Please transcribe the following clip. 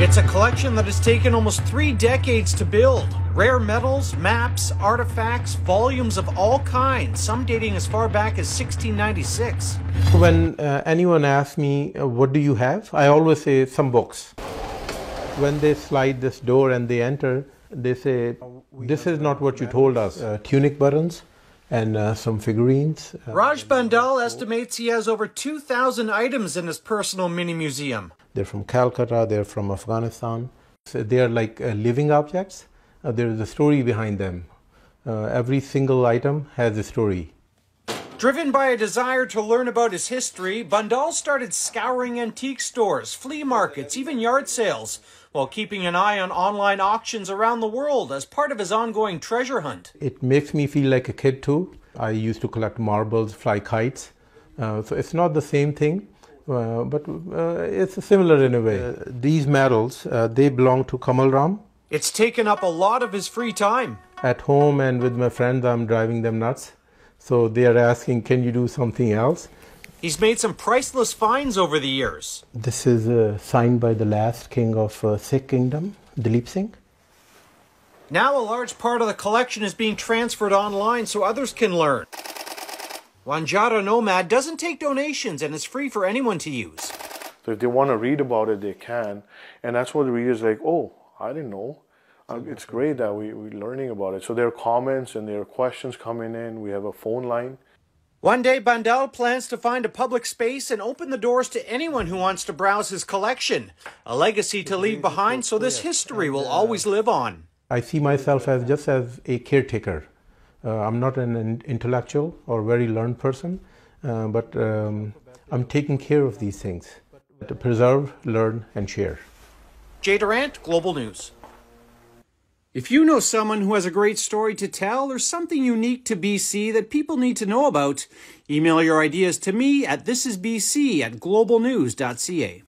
It's a collection that has taken almost three decades to build. Rare medals, maps, artifacts, volumes of all kinds, some dating as far back as 1696. When uh, anyone asks me, uh, What do you have? I always say, Some books. When they slide this door and they enter, they say, This is not what you told us. Uh, tunic buttons and uh, some figurines. Uh, Raj Bandal estimates he has over 2,000 items in his personal mini museum. They're from Calcutta, they're from Afghanistan. So they are like uh, living objects. Uh, there is a story behind them. Uh, every single item has a story. Driven by a desire to learn about his history, Bandal started scouring antique stores, flea markets, even yard sales, while keeping an eye on online auctions around the world as part of his ongoing treasure hunt. It makes me feel like a kid too. I used to collect marbles, fly kites. Uh, so it's not the same thing, but uh, it's similar in a way. Uh, these medals, uh, they belong to Kamal Ram. It's taken up a lot of his free time. At home and with my friends, I'm driving them nuts. So they are asking, can you do something else? He's made some priceless finds over the years. This is uh, signed by the last king of uh, Sikh kingdom, Dalip Singh. Now a large part of the collection is being transferred online so others can learn. Wanjara Nomad doesn't take donations and is free for anyone to use. So if they want to read about it, they can. And that's what the readers like, oh, I didn't know. Uh, it's great that we, we're learning about it. So there are comments and there are questions coming in. We have a phone line. One day, Bandal plans to find a public space and open the doors to anyone who wants to browse his collection. A legacy to leave behind so this history will always live on. I see myself as just as a caretaker. Uh, I'm not an intellectual or very learned person, uh, but um, I'm taking care of these things to preserve, learn, and share. Jay Durant, Global News. If you know someone who has a great story to tell or something unique to BC that people need to know about, email your ideas to me at thisisbc at globalnews.ca.